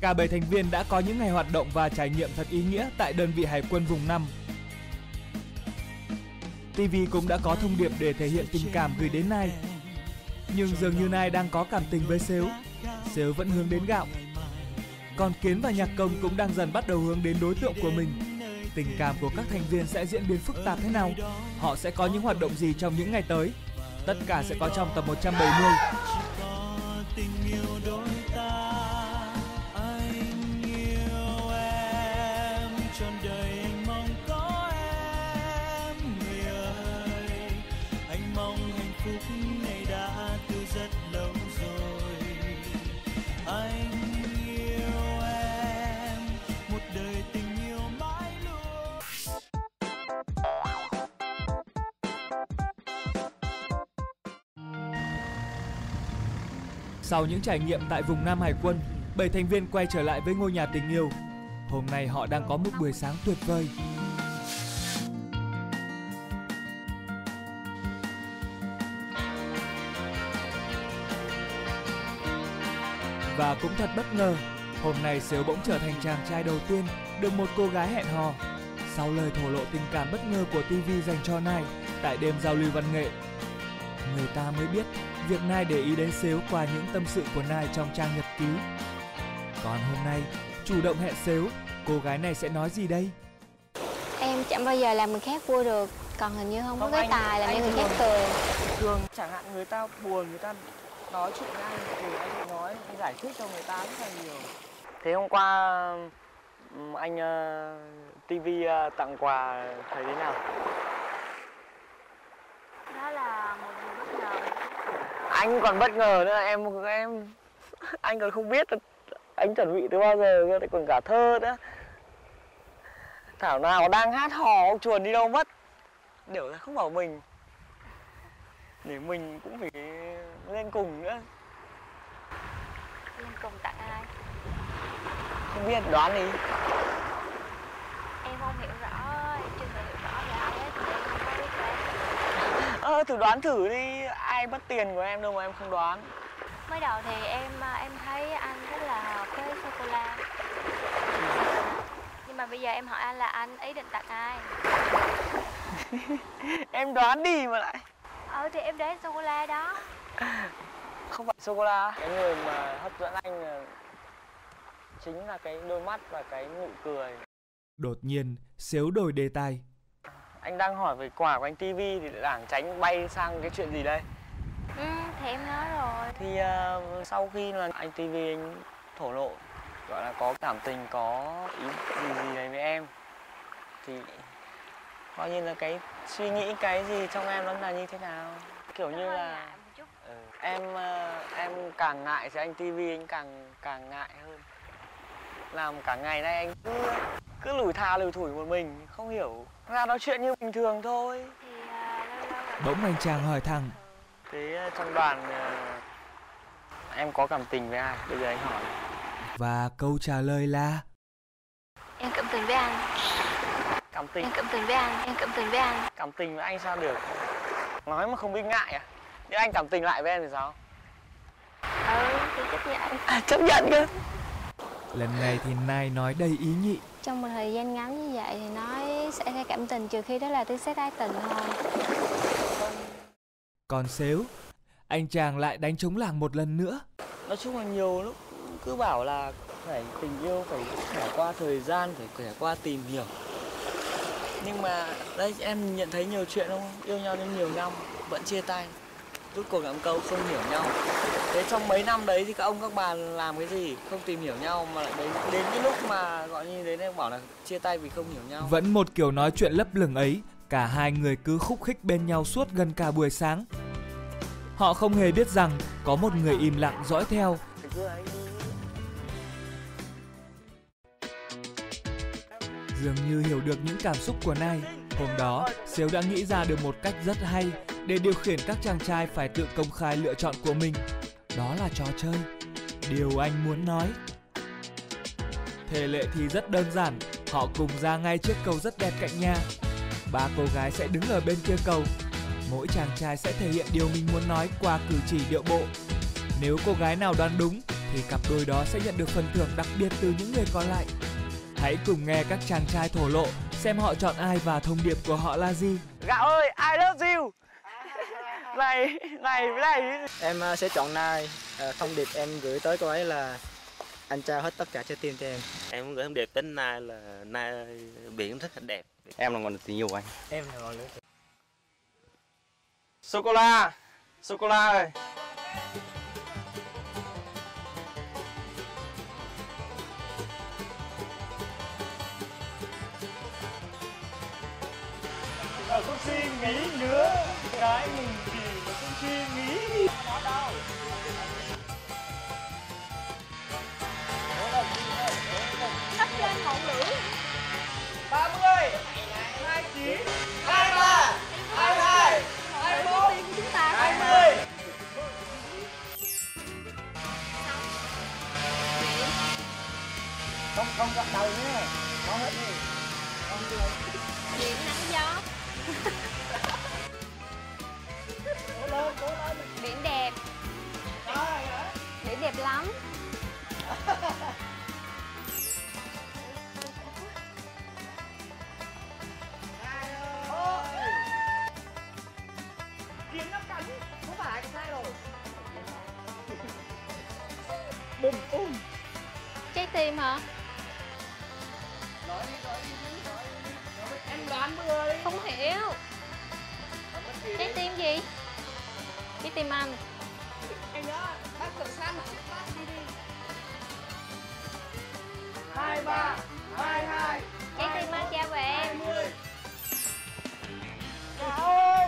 Cả 7 thành viên đã có những ngày hoạt động và trải nghiệm thật ý nghĩa tại đơn vị Hải quân vùng 5. TV cũng đã có thông điệp để thể hiện tình cảm gửi đến Nai. Nhưng dường như Nai đang có cảm tình với Sếu. Sếu vẫn hướng đến gạo. Còn Kiến và Nhạc Công cũng đang dần bắt đầu hướng đến đối tượng của mình. Tình cảm của các thành viên sẽ diễn biến phức tạp thế nào? Họ sẽ có những hoạt động gì trong những ngày tới? Tất cả sẽ có trong tập 170. Sau những trải nghiệm tại vùng Nam Hải quân, 7 thành viên quay trở lại với ngôi nhà tình yêu. Hôm nay họ đang có một buổi sáng tuyệt vời. Và cũng thật bất ngờ, hôm nay Sếu bỗng trở thành chàng trai đầu tiên được một cô gái hẹn hò. Sau lời thổ lộ tình cảm bất ngờ của TV dành cho Nai tại đêm giao lưu văn nghệ, người ta mới biết việc Nai để ý đến Sếu qua những tâm sự của Nai trong trang nhật ký. Còn hôm nay, chủ động hẹn Sếu, cô gái này sẽ nói gì đây? Em chẳng bao giờ làm người khác vui được Còn hình như không, Không, có cái anh- tài làm cho người khác cười thường chẳng hạn người ta buồn người ta nói chuyện với anh thì anh nói anh giải thích cho người ta rất là nhiều thế hôm qua ừm, anh uh, TV ờ, tặng quà thấy thế nào Đó là một điều bất ngờ anh còn bất ngờ nữa em em anh còn không biết anh chuẩn bị từ bao giờ cơ lại còn cả thơ nữa. Thảo nào đang hát hò ông chuồn đi đâu mất. Đều là không bảo mình. Để mình cũng phải lên cùng nữa. Lên cùng tặng ai không biết đoán đi. Em không hiểu rõ chưa hiểu rõ về ai hết. Em không biết Ờ thử đoán thử đi Ai mất tiền của em đâu mà em không đoán. Mới đầu thì em à, em thấy anh rất là hợp với sô-cô-la. Nhưng mà bây giờ em hỏi anh là anh ý định tặng ai? Em đoán đi mà lại. Ờ thì em đoán sô-cô-la đó. Không phải sô-cô-la. Cái người mà hấp dẫn anh là Chính là cái đôi mắt và cái nụ cười. Đột nhiên, Sếu đổi đề tài. Anh đang hỏi về quà của anh TV Thì lảng tránh bay sang cái chuyện gì đây Ừ thì em nói rồi Thì ờ, sau khi là anh TV anh thổ lộ Gọi là có cảm tình, có ý gì gì đấy với em Thì coi như là cái suy nghĩ cái gì trong em nó là như thế nào Kiểu Nó như là Ừ. Em ờ, em càng ngại thì anh TV anh càng càng ngại hơn. Làm cả ngày nay anh cứ cứ lủi thà lủi thủi một mình, không hiểu. Ra nói chuyện như bình thường thôi. Là Bỗng anh chàng hỏi thẳng. Trong đoàn ờ, em có cảm tình với ai? Bây giờ anh hỏi. Và câu trả lời là Em cảm tình với anh Cảm tình, Em cảm tình với anh Em cảm tình với anh cảm tình với anh sao được? Nói mà không biết ngại à? Nếu anh cảm tình lại với em thì sao? Ừ thì chấp nhận À, chấp nhận cơ. lần này thì Nai nói đầy ý nhị. Trong một thời gian ngắn như vậy thì nói sẽ ra cảm tình trừ khi đó là tiếng xét ái tình thôi Còn Sếu, anh chàng lại đánh trống làng một lần nữa. nói chung là nhiều lúc cứ bảo là phải tình yêu phải trải qua thời gian phải trải qua tìm hiểu. Nhưng mà đây em nhận thấy nhiều chuyện không? Yêu nhau đến nhiều năm vẫn chia tay. Rút cuộc làm câu không hiểu nhau. Thế trong mấy năm đấy thì các ông các bà làm cái gì? Không tìm hiểu nhau mà lại đến đến cái lúc mà gọi như thế này bảo là chia tay vì không hiểu nhau. Vẫn một kiểu nói chuyện lấp lửng ấy, cả hai người cứ khúc khích bên nhau suốt gần cả buổi sáng. Họ không hề biết rằng có một người im lặng dõi theo. Dường như hiểu được những cảm xúc của Nai. Hôm đó, Sếu đã nghĩ ra được một cách rất hay để điều khiển các chàng trai phải tự công khai lựa chọn của mình. Đó là trò chơi. Điều anh muốn nói. Thể lệ thì rất đơn giản, họ cùng ra ngay trước cầu rất đẹp cạnh nhà. Ba cô gái sẽ đứng ở bên kia cầu. Mỗi chàng trai sẽ thể hiện điều mình muốn nói qua cử chỉ điệu bộ. Nếu cô gái nào đoán đúng thì cặp đôi đó sẽ nhận được phần thưởng đặc biệt từ những người còn lại. Hãy cùng nghe các chàng trai thổ lộ xem họ chọn ai và thông điệp của họ là gì. Gạo ơi, I love you. này, này, này. Em ờ, sẽ chọn Nai. Ờ, thông điệp em gửi tới cô ấy là anh trao hết tất cả trái tim cho em. em muốn gửi thông điệp đến Nai là Nai biển rất là đẹp Em là ngọn tình yêu của anh. Em là lửa. Sô cô la, sô cô la ơi. không suy nghĩ nữa. Cái mừng gì mà không suy nghĩ Thắp lên ngọn lửa. Ba mươi Không không gặp đầu nhé. Nói hết đi. Điện nắng gió. Biển đẹp. Biển đẹp lắm. Kiếm năm cánh không phải sai rồi. Trái tim hả? Em đoán mười Không hiểu. Trái tim gì? Trái tim anh. Anh nhớ bác sang mà. Bác đi đi. Hai ba. Hai hai. Trái tim anh trao về em mươi. Ơi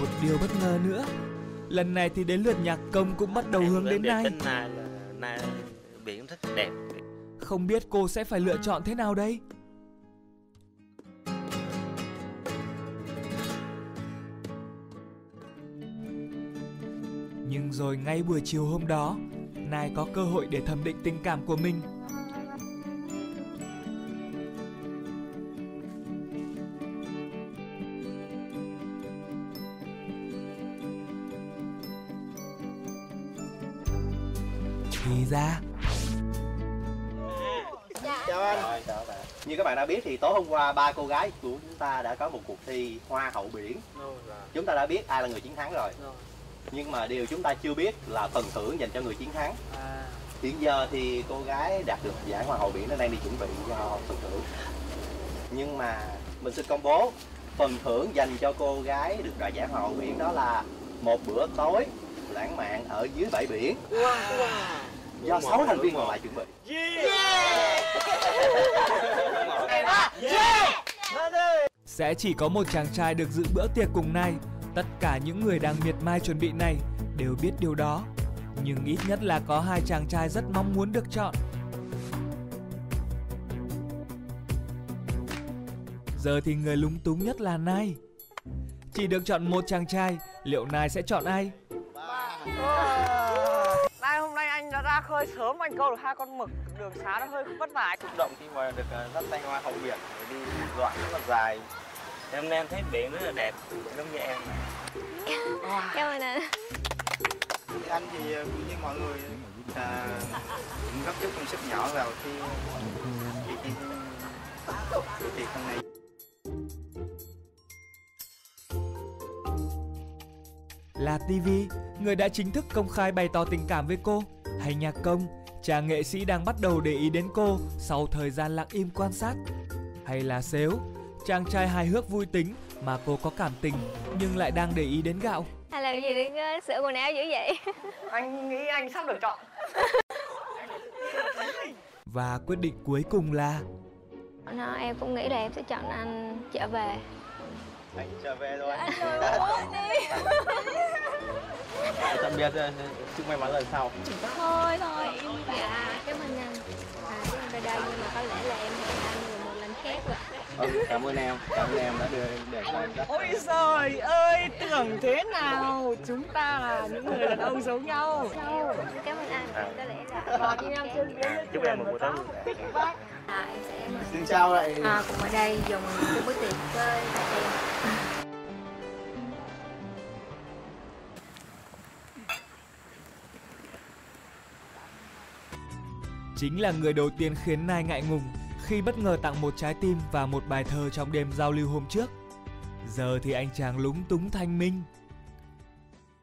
một điều bất ngờ nữa. Lần này thì đến lượt nhạc công cũng bắt đầu Em hướng đến Nai. Nai là Nai biển rất đẹp Không biết cô sẽ phải lựa chọn thế nào đây? Nhưng rồi ngay buổi chiều hôm đó, Nai có cơ hội để thẩm định tình cảm của mình. Thì ra, Chào anh. Như các bạn đã biết thì tối hôm qua ba cô gái của chúng ta đã có một cuộc thi Hoa hậu biển. Chúng ta đã biết ai là người chiến thắng rồi. Nhưng mà điều chúng ta chưa biết là phần thưởng dành cho người chiến thắng. Hiện giờ thì cô gái đạt được giải Hoa hậu biển nó đang đi chuẩn bị cho phần thưởng. Nhưng mà mình xin công bố phần thưởng dành cho cô gái được đoạt giải Hoa hậu biển đó là một bữa tối lãng mạn ở dưới bãi biển do sáu thành viên còn lại chuẩn bị. sẽ chỉ có một chàng trai được dự bữa tiệc cùng Nai. Tất cả những người đang miệt mài chuẩn bị này đều biết điều đó. Nhưng ít nhất là có hai chàng trai rất mong muốn được chọn. Giờ thì người lúng túng nhất là Nai. Chỉ được chọn một chàng trai, liệu Nai sẽ chọn ai? Ra khơi sớm anh câu được hai con mực đường xá nó hơi vất vả. Xúc động khi mà được ờ, dắt tay hoa hậu biển để đi đoạn rất là dài. Em thấy biển rất là đẹp giống như em. Cảm ơn anh thì anh thì ờ, cũng như mọi người à, cũng góp chút công sức nhỏ vào khi khi khi cái việc hôm nay. Là TV, người đã chính thức công khai bày tỏ tình cảm với cô, hay nhạc công, chàng nghệ sĩ đang bắt đầu để ý đến cô sau thời gian lặng im quan sát, hay là Sếu, chàng trai hài hước vui tính mà cô có cảm tình nhưng lại đang để ý đến gạo. Anh làm gì đứng uh, sửa quần áo dữ vậy? Anh nghĩ anh sắp được chọn. Và quyết định cuối cùng là? Nó, Em cũng nghĩ là em sẽ chọn anh trở về. Anh trở về rồi. Anh buồn đi biệt chúc may mắn lần sau. Thôi thôi em dạ cảm ơn anh. À ra đây nhưng mà có lẽ là em hẹn anh rồi một lần khác rồi. Ừ, cảm ơn em cảm ơn em đã đưa để đó Ôi trời ơi, tưởng thế nào? Chúng ta là những người đàn ông giống nhau. Đâu cảm ơn anh. Có lẽ là chân chúc em một buổi tối vui vẻ à em sẽ mời xin chào lại. À, cùng ở đây dùng cái bữa tiệc với em Chính là người đầu tiên khiến Nai ngại ngùng khi bất ngờ tặng một trái tim và một bài thơ trong đêm giao lưu hôm trước. Giờ thì anh chàng lúng túng thanh minh.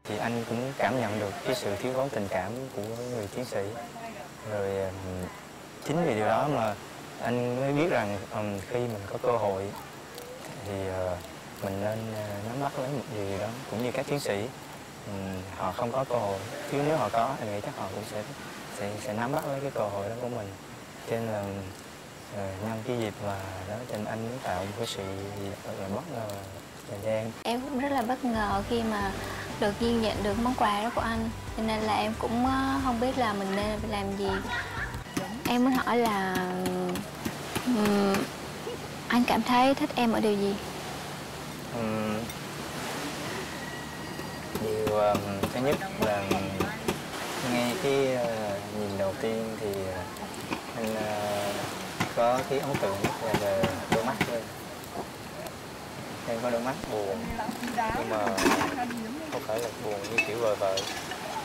thì anh cũng cảm nhận được cái sự thiếu vắng tình cảm của người chiến sĩ rồi chính vì điều đó mà anh mới biết rằng um, khi mình có cơ hội thì uh, mình nên ờ, uh, nắm bắt lấy một điều gì đó cũng như các chiến sĩ um, họ không có cơ hội chứ nếu họ có thì nghĩ chắc họ cũng sẽ sẽ sẽ nắm bắt lấy cái cơ hội đó của mình. Cho nên là ờ, nhân cái dịp mà đó cho nên anh muốn tạo một cái sự gì đó là bất ngờ dành cho em. Em cũng rất là bất ngờ khi mà được duyên nhận được món quà đó của anh. Cho nên là em cũng ờ, không biết là mình nên làm gì. Em muốn hỏi là ừm, anh cảm thấy thích em ở điều gì? Ừm, điều ừm, thứ nhất là ngay cái đầu tiên thì ờ, anh ờ, có cái ấn tượng nhất là về đôi mắt thôi. Em có đôi mắt buồn nhưng mà không phải là buồn như kiểu vời vợi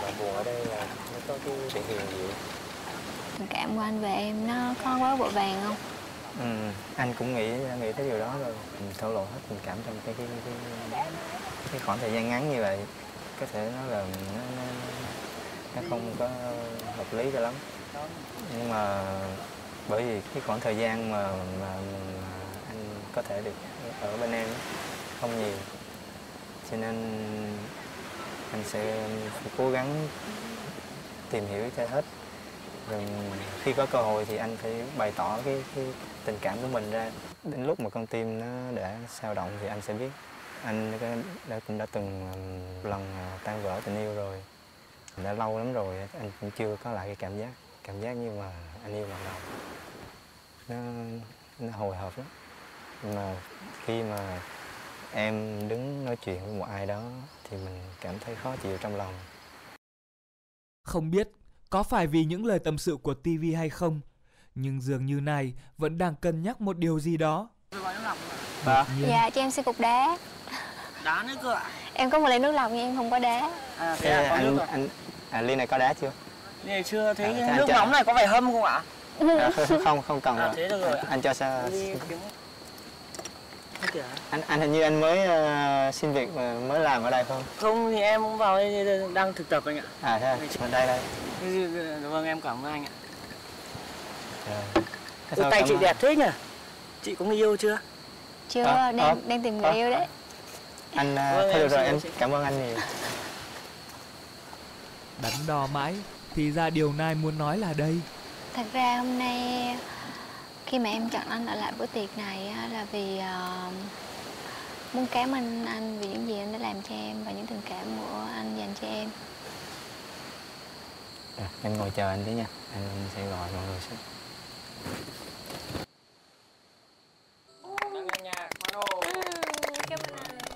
mà buồn ở đây là nó có cái sự hiền dịu tình cảm của anh về em nó có quá vội vàng không? Ừ, anh cũng nghĩ nghĩ tới điều đó rồi. Mình thổ lộ hết tình cảm trong cái cái, cái cái khoảng thời gian ngắn như vậy có thể nói là nó, nó, nó không có hợp lý cho lắm. Nhưng mà bởi vì cái khoảng thời gian mà mà, anh có thể được ở bên em không nhiều. Cho nên anh sẽ cố gắng tìm hiểu cho hết. Rồi khi có cơ hội thì anh phải bày tỏ cái, cái tình cảm của mình ra. Đến lúc mà con tim nó đã sao động thì anh sẽ biết. Anh đã, đã cũng đã từng lần à, tan vỡ tình yêu rồi đã lâu lắm rồi anh cũng chưa có lại cái cảm giác cảm giác như mà anh yêu lần đầu nó nó hồi hộp lắm. Nhưng mà khi mà em đứng nói chuyện với một ai đó thì mình cảm thấy khó chịu trong lòng. Không biết có phải vì những lời tâm sự của TV hay không, nhưng dường như này vẫn đang cân nhắc một điều gì đó. Dạ. Đột nhiên, dạ cho em xin cục đá Đá nữa cơ ạ em có một ly nước lọc nhưng em không có đá À thế Thế à, anh nước anh à, ly này có đá chưa Này chưa thấy À, nước nóng này có phải hâm không ạ? à, không không cần À, rồi. thế được rồi anh, anh cho sao anh anh hình như anh mới ờ, xin việc mà mới làm ở đây không Không thì em cũng vào đây đang thực tập anh ạ à thế à? ở đây đây Vâng em cảm ơn anh ạ. Thế Ôi, sao tay chị đẹp thế nhỉ? Chị có người yêu chưa? chưa À, đang à, đang tìm người à. yêu đấy anh à, Vâng, thôi em được rồi em cảm ơn anh nhiều. Đắn đo mãi, thì ra điều Nai muốn nói là đây. thật ra hôm nay khi mà em chọn anh ở lại bữa tiệc này là vì ờ, muốn cảm ơn anh vì những gì anh đã làm cho em và những tình cảm của anh dành cho em. À, em ngồi chờ anh tí nha. Anh sẽ gọi mọi người xuống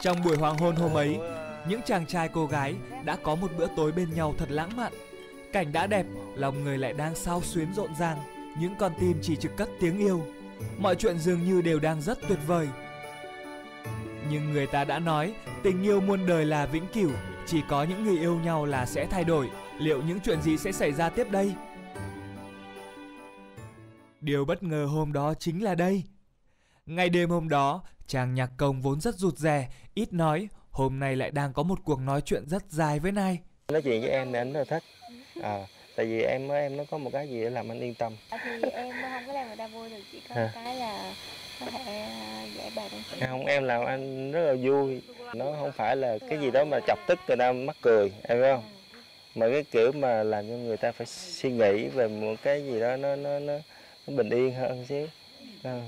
Trong buổi hoàng hôn hôm ấy, những chàng trai cô gái đã có một bữa tối bên nhau thật lãng mạn. Cảnh đã đẹp, lòng người lại đang sao xuyến rộn ràng, những con tim chỉ trực cất tiếng yêu. Mọi chuyện dường như đều đang rất tuyệt vời. Nhưng người ta đã nói, tình yêu muôn đời là vĩnh cửu, chỉ có những người yêu nhau là sẽ thay đổi. Liệu những chuyện gì sẽ xảy ra tiếp đây? Điều bất ngờ hôm đó chính là đây. Ngày đêm hôm đó, chàng nhạc công vốn rất rụt rè, ít nói, hôm nay lại đang có một cuộc nói chuyện rất dài với Nai. nói chuyện với em thì anh rất là thích à, tại vì em em nó có một cái gì để làm anh yên tâm thì em không có làm người ta vui được chỉ có À. cái là có thể giải bày công chuyện không em làm anh rất là vui nó không phải là cái gì đó mà chọc tức người ta mắc cười em biết không mà cái kiểu mà làm cho người ta phải suy nghĩ về một cái gì đó nó nó nó, nó bình yên hơn xíu à.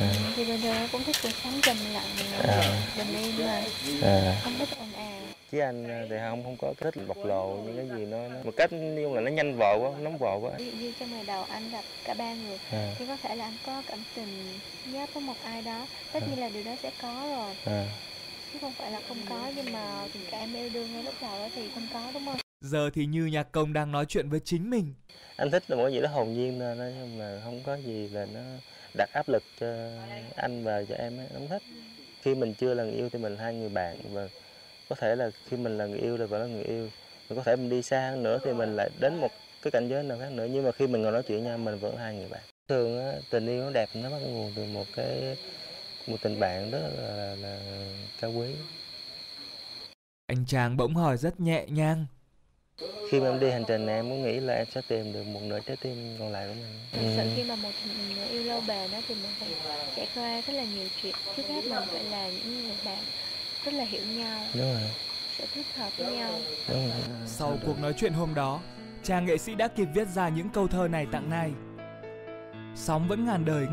À. thì bây giờ em cũng thích cuộc sống trầm lặng À. bình yên mà à. không thích ồn ào chứ anh à, thì không không có thích bộc lộ những cái gì nó, nó một cách nói chung là nó nhanh vội quá nóng vội quá ví dụ như trong ngày đầu anh gặp cả ba người à, thì có thể là anh có cảm tình nhớ với một ai đó tất nhiên là điều đó sẽ có rồi à. chứ không phải là không có nhưng mà tình cảm yêu đương ngay lúc đầu thì không có đúng không Giờ thì như nhạc công đang nói chuyện với chính mình. anh thích là mỗi gì đó hồn nhiên thôi nói chung là không có gì là nó đặt áp lực cho anh và cho em ấy không thích khi mình chưa là người yêu thì mình là hai người bạn và có thể là khi mình là người yêu rồi vẫn là người yêu. Mình có thể mình đi xa hơn nữa thì mình lại đến một cái cảnh giới nào khác nữa nhưng mà khi mình ngồi nói chuyện nhau mình vẫn hai người bạn. Thường á, tình yêu nó đẹp nó bắt nguồn từ một cái một tình bạn rất là, là, là cao quý. Anh chàng bỗng hỏi rất nhẹ nhàng khi mà em đi hành trình này em muốn nghĩ là em sẽ tìm được một nửa trái tim còn lại của mình. Thực sự Ừ. khi mà một người yêu lâu bền đó thì mình phải trải qua rất là nhiều chuyện. Trước hết mình phải là những người bạn rất là hiểu nhau đúng rồi. sẽ thích hợp với nhau. Đúng rồi. Sau cuộc nói chuyện hôm đó, chàng nghệ sĩ đã kịp viết ra những câu thơ này tặng Nai. Sóng vẫn ngàn đời